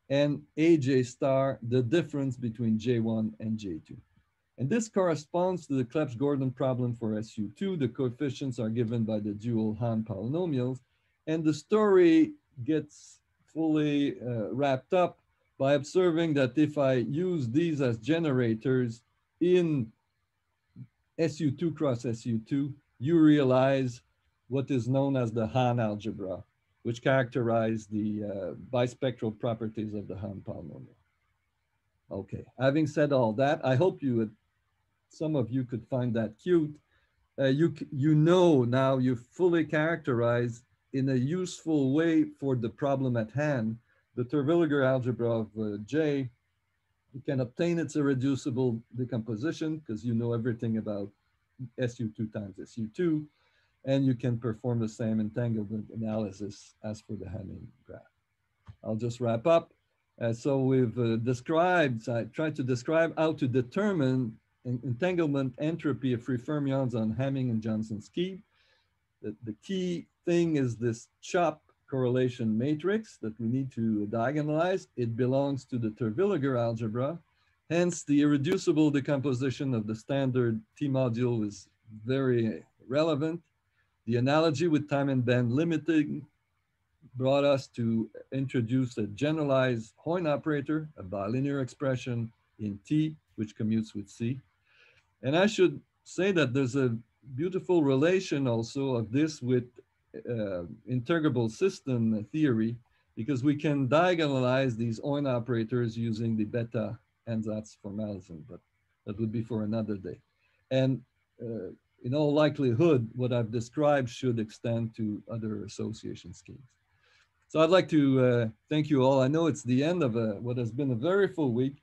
and AJ star, the difference between J1 and J2. And this corresponds to the Clebsch-Gordan problem for SU2. The coefficients are given by the dual Hahn polynomials. And the story gets fully uh, wrapped up by observing that if I use these as generators in SU2 cross SU2, you realize what is known as the Hahn algebra which characterize the uh, bispectral properties of the Hahn polynomial. Okay, having said all that, I hope you, would, some of you could find that cute. Uh, you, you know now you fully characterize in a useful way for the problem at hand, the Terwilliger algebra of uh, J. You can obtain its irreducible decomposition because you know everything about SU2 times SU2 and you can perform the same entanglement analysis as for the Hamming graph. I'll just wrap up. Uh, so we've uh, described, I tried to describe how to determine entanglement entropy of free fermions on Hamming and Johnson scheme. The, the key thing is this CHOP correlation matrix that we need to diagonalize. It belongs to the Terwilliger algebra. Hence, the irreducible decomposition of the standard T module is very relevant. The analogy with time and band limiting brought us to introduce a generalized Heun operator, a bilinear expression in T, which commutes with C. And I should say that there's a beautiful relation also of this with uh, integrable system theory, because we can diagonalize these Heun operators using the Bethe ansatz formalism, but that would be for another day. And uh, in all likelihood, what I've described should extend to other association schemes. So I'd like to uh, thank you all. I know it's the end of a, what has been a very full week.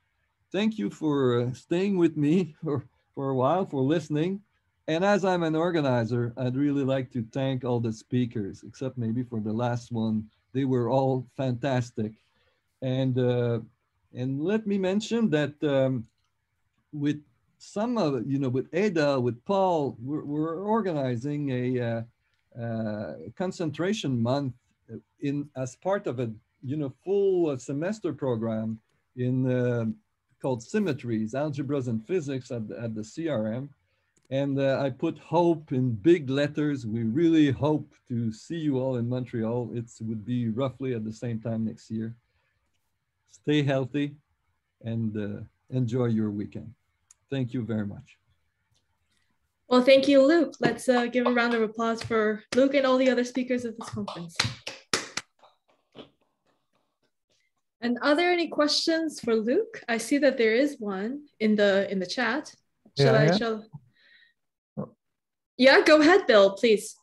Thank you for uh, staying with me for, for a while, for listening. And as I'm an organizer, I'd really like to thank all the speakers, except maybe for the last one. They were all fantastic. And, uh, and let me mention that um, with some of it, you know, with Ada, with Paul, we're, we're organizing a uh, uh, concentration month in as part of a you know full semester program in uh, called Symmetries, Algebras and Physics at the, at the CRM. And uh, I put hope in big letters. We really hope to see you all in Montreal. It would be roughly at the same time next year. Stay healthy and uh, enjoy your weekend. Thank you very much. Well, thank you, Luc. Let's uh, give a round of applause for Luc and all the other speakers at this conference. And are there any questions for Luc? I see that there is one in the in the chat. Shall yeah, I? Yeah. Shall... Yeah, go ahead, Bill, please.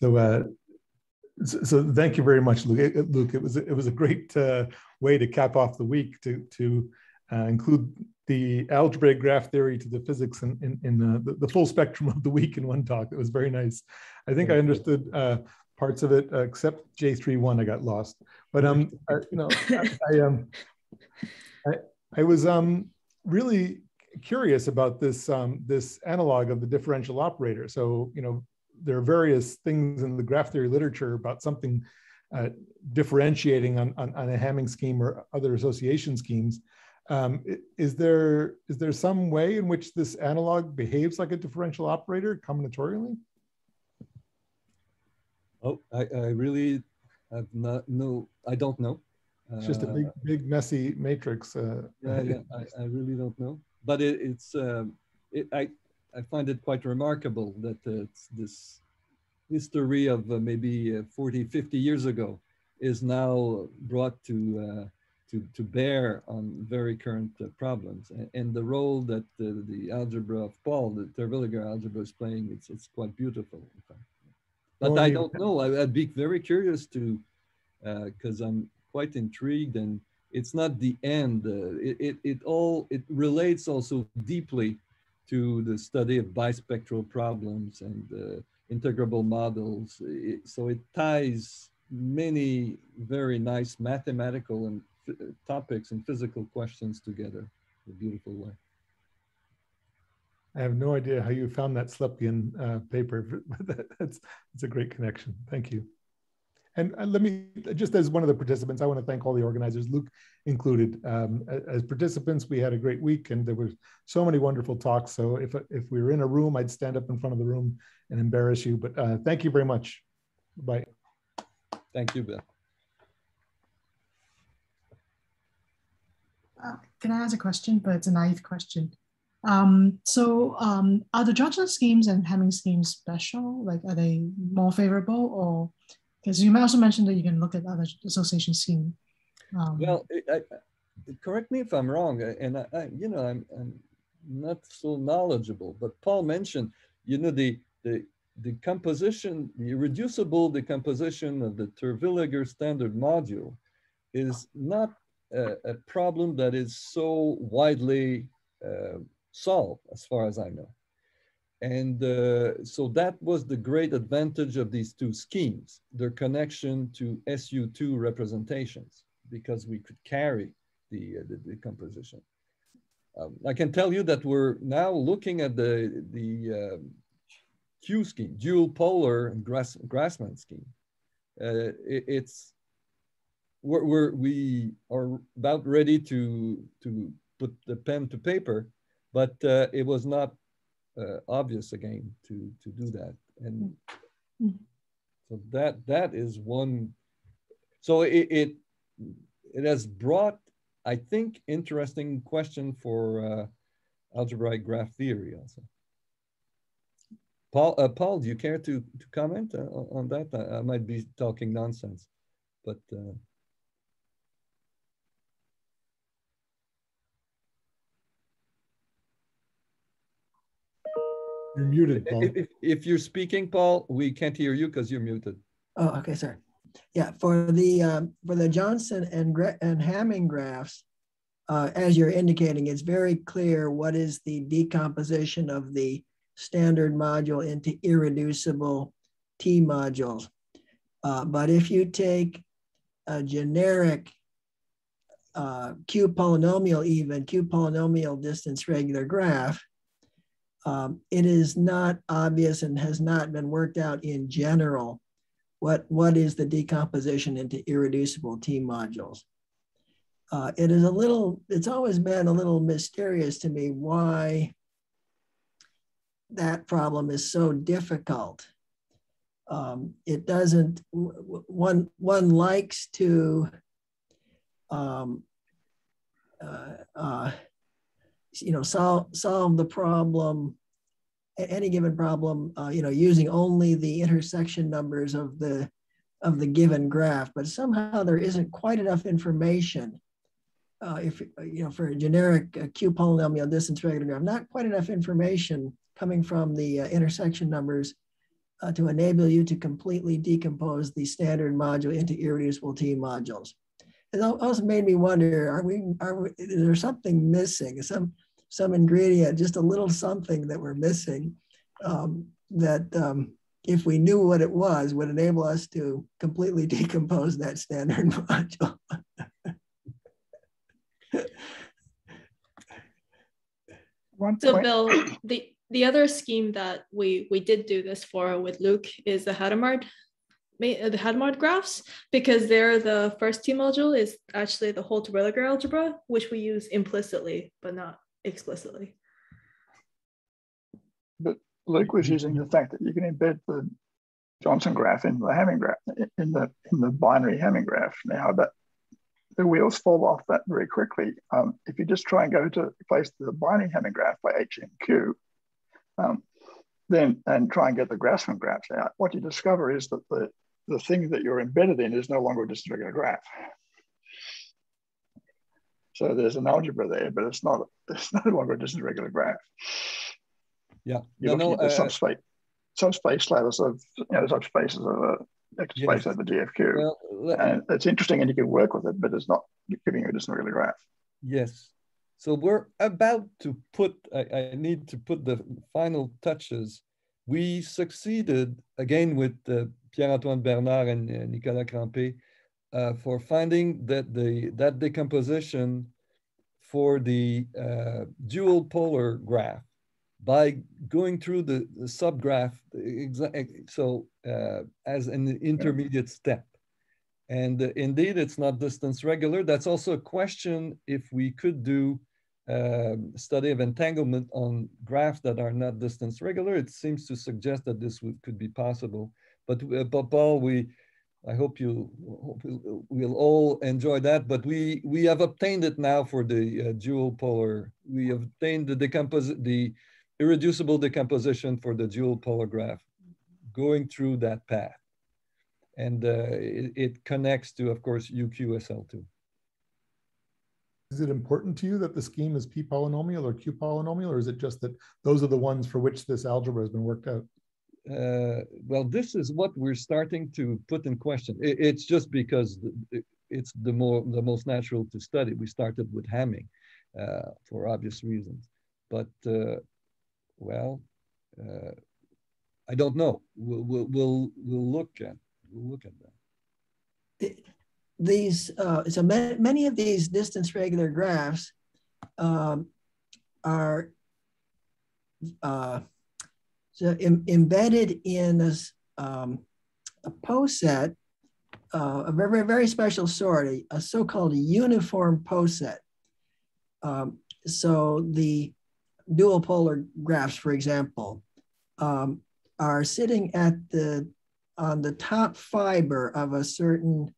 So, uh, so, so, thank you very much, Luc. Luc, it was it was a great uh, way to cap off the week to to uh, include the algebraic graph theory to the physics in, in, in the, the, full spectrum of the week in one talk. It was very nice. I think I understood uh, parts of it, uh, except J31, I got lost. But um, I, you know, I, I, um, I, I was um really curious about this um, this analog of the differential operator. So you know, there are various things in the graph theory literature about something uh, differentiating on, on, on a Hamming scheme or other association schemes. Um, is there is there some way in which this analog behaves like a differential operator combinatorially? Oh, I, I really have not no I don't know. It's just a big, big messy matrix. Uh, yeah, yeah, I, I really don't know. But it, it's um, it, I I find it quite remarkable that uh, it's this history of uh, maybe uh, 40, 50 years ago is now brought to uh, to, to bear on very current uh, problems. And, and, the role that uh, the algebra of Paul, the Terwilliger algebra is playing, it's, it's quite beautiful. But well, I don't know, I, would be very curious to, because uh, I'm quite intrigued and it's not the end. Uh, it, it, it all, it relates also deeply to the study of bispectral problems and uh, integrable models. It, so it ties many very nice mathematical and topics and physical questions together in a beautiful way. I have no idea how you found that Slepian uh, paper, but that's, that's a great connection. Thank you. And uh, let me, just as one of the participants, I want to thank all the organizers, Luc included. Um, as participants, we had a great week and there were so many wonderful talks. So if, if we were in a room, I'd stand up in front of the room and embarrass you. But uh, thank you very much. Bye. Thank you, Bill. Uh, can I ask a question? But it's a naive question. Um, so um, are the Johnson schemes and Hamming schemes special? Like, are they more favorable or, because you also mentioned that you can look at other association scheme. Um, well, I, I, correct me if I'm wrong, and I, I, you know, I'm, I'm not so knowledgeable, but Paul mentioned, you know, the, the, the composition, the irreducible decomposition of the Terwilliger standard module is not a, problem that is so widely uh, solved, as far as I know. And uh, so that was the great advantage of these two schemes, their connection to SU2 representations, because we could carry the, uh, the decomposition. Um, I can tell you that we're now looking at the, the um, Q scheme, dual polar and Grass, Grassmann scheme. Uh, it, it's we're, we're, we are about ready to, to put the pen to paper, but uh, it was not uh, obvious again to, to do that. And mm. so that, that is one, so it, it, it has brought, I think, interesting question for uh, algebraic graph theory also. Paul, uh, Paul, do you care to, to comment uh, on that? I, I, might be talking nonsense, but uh, You're muted, Paul. If, if, you're speaking, Paul, we can't hear you because you're muted. Oh, okay, sorry. Yeah, for the um, for the Johnson and and Hamming graphs, uh, as you're indicating, it's very clear what is the decomposition of the standard module into irreducible T modules. Uh, but if you take a generic uh, Q polynomial even, Q polynomial distance regular graph, um, it is not obvious and has not been worked out in general what, what is the decomposition into irreducible T modules. Uh, it is a little, it's always been a little mysterious to me why that problem is so difficult. Um, it doesn't, one, one likes to um, uh, uh, you know, solve, solve the problem, any given problem, uh, you know, using only the intersection numbers of the, of the given graph, but somehow there isn't quite enough information uh, if you know for a generic uh, Q polynomial distance regular graph, not quite enough information coming from the uh, intersection numbers uh, to enable you to completely decompose the standard module into irreducible T modules. It also made me wonder: Are we? Are we, is there something missing? Some some ingredient, just a little something that we're missing um, that um, if we knew what it was, would enable us to completely decompose that standard module. so Bill, the the other scheme that we we did do this for with Luc is the Hadamard the Hadamard graphs because they're the first T module is actually the Holt-Terwilliger algebra, which we use implicitly but not explicitly. But Luc was using the fact that you can embed the Johnson graph in the Hamming graph in the in the binary Hamming graph. Now that the wheels fall off that very quickly. Um, if you just try and go to replace the binary Hamming graph by H and Q, um, then and try and get the Grassmann graphs out, what you discover is that the, the thing that you're embedded in is no longer just a regular graph. So there's an algebra there, but it's not it's no longer just a regular graph. Yeah, you're no, looking no, at the uh, subspace subspace lattice of you know subspaces of a X space yes. over DFQ. Well, and it's interesting and you can work with it, but it's not giving you a regular graph. Yes. So we're about to put, I, I, need to put the final touches. We succeeded again with uh, Pierre-Antoine Bernard and uh, Nicolas Crampé uh, for finding that the that decomposition for the uh, dual polar graph by going through the, the subgraph, so uh, as an intermediate step. And uh, indeed, it's not distance regular. That's also a question if we could do um, study of entanglement on graphs that are not distance regular. It seems to suggest that this would, could be possible. But, uh, but we, I hope you we'll all enjoy that. But we we have obtained it now for the uh, dual polar. We have obtained the decompose the irreducible decomposition for the dual polar graph going through that path. And uh, it, it, connects to, of course, UQSL2. Is it important to you that the scheme is P polynomial or Q polynomial, or is it just that those are the ones for which this algebra has been worked out? Uh, well, this is what we're starting to put in question. It, it's just because it's the more the most natural to study. We started with Hamming uh, for obvious reasons, but uh, well, uh, I don't know. We'll, we'll, we'll, look at we'll look at that. These uh, so many of these distance regular graphs um, are uh, so Im embedded in a, um, a poset, uh, a very, very special sort, a, a so-called uniform poset. Um, so the dual polar graphs, for example, um, are sitting at the on the top fiber of a certain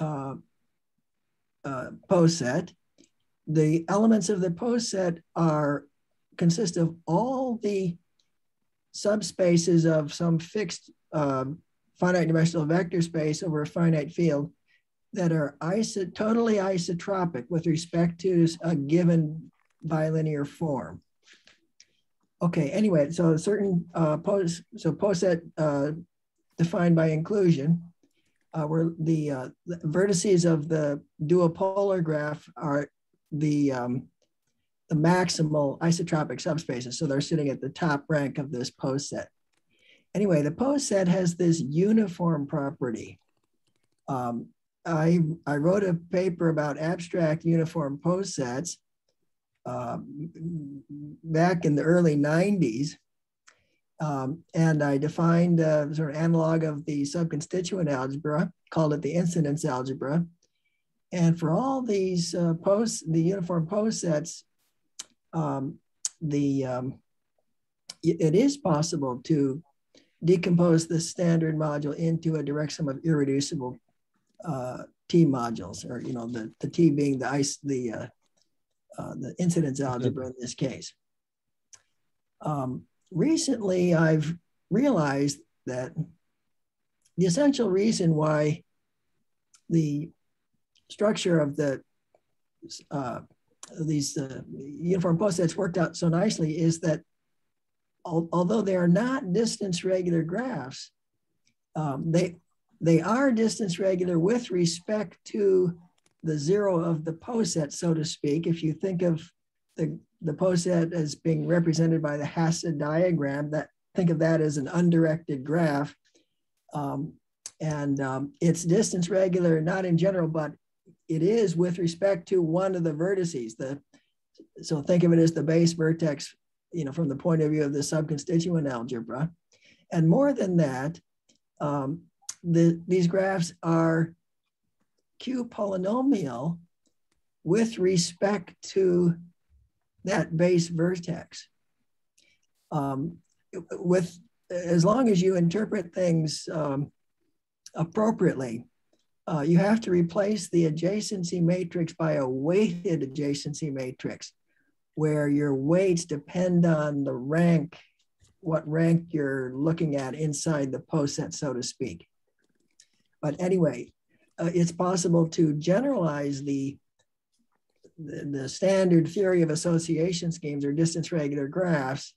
uh, uh, poset. The elements of the poset are consist of all the subspaces of some fixed uh, finite dimensional vector space over a finite field that are iso totally isotropic with respect to a given bilinear form. Okay, anyway, so certain uh, so poset uh, defined by inclusion, uh, where the, uh, the, vertices of the dual polar graph are the, um, the maximal isotropic subspaces. So they're sitting at the top rank of this poset. Anyway, the poset has this uniform property. Um, I, I wrote a paper about abstract uniform posets uh, back in the early 90s. Um, and I defined a sort of analog of the subconstituent algebra, called it the incidence algebra. And for all these uh, posts, the uniform posets, um, the um, it is possible to decompose the standard module into a direct sum of irreducible uh, T modules, or you know, the, the T being the ice, the uh, uh, the incidence algebra in this case. Um, recently, I've realized that the essential reason why the structure of the uh, these uh, uniform posets worked out so nicely is that al although they are not distance regular graphs, um, they they are distance regular with respect to the zero of the poset, so to speak. If you think of the, the poset as being represented by the Hasse diagram, that think of that as an undirected graph. Um, and um, it's distance regular, not in general, but it is with respect to one of the vertices. The, so think of it as the base vertex, you know, from the point of view of the subconstituent algebra. And more than that, um, the, these graphs are Q polynomial with respect to that base vertex. Um, with as long as you interpret things um, appropriately, uh, you have to replace the adjacency matrix by a weighted adjacency matrix, where your weights depend on the rank, what rank you're looking at inside the poset, so to speak. But anyway, uh, it's possible to generalize the, the, the standard theory of association schemes or distance regular graphs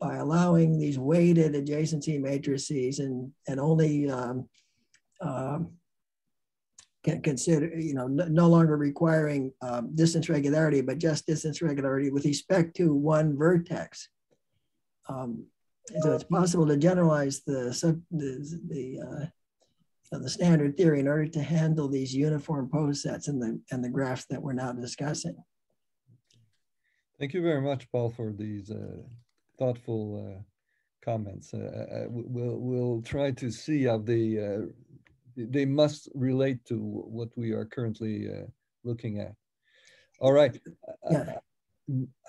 by allowing these weighted adjacency matrices and, and only um, um, consider, you know, no longer requiring um, distance regularity, but just distance regularity with respect to one vertex. Um, so it's possible to generalize the, the, the uh, the standard theory in order to handle these uniform posets and the, and the graphs that we're now discussing. Thank you very much, Paul, for these uh, thoughtful uh, comments. Uh, uh we'll, we'll try to see how they, uh, they must relate to what we are currently uh, looking at. All right. Yeah.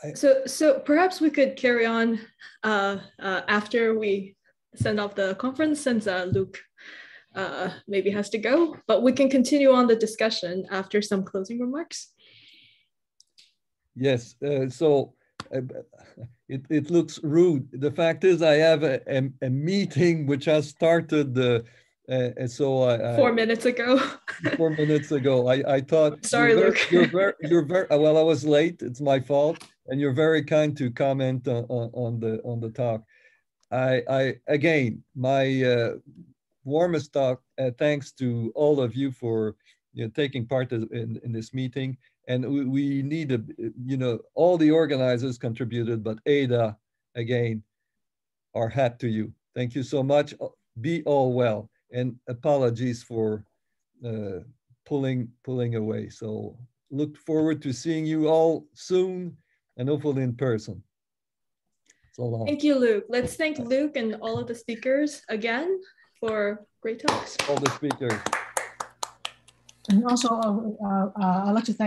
I, so, so perhaps we could carry on uh after we send off the conference since Luc uh, maybe has to go, but we can continue on the discussion after some closing remarks. Yes, uh, so uh, it, it looks rude. The fact is I have a, a, a meeting which has started the, uh, and so I, four minutes ago. four minutes ago, I, I thought. Sorry, you're Luc. Very, you're very, you're very well. I was late. It's my fault, and you're very kind to comment on, on, on the on the talk. I, I again, my uh, warmest talk, uh, thanks to all of you for you know, taking part in, in this meeting. And we, we need, a, you know, all the organizers contributed, but Ada, again, our hat to you. Thank you so much. Be all well. And apologies for uh, pulling, pulling away. So look forward to seeing you all soon and hopefully in person. So long. Thank you, Luc. Let's thank Luc and all of the speakers again for great talks. All the speakers. And also, uh, uh, I'd like to thank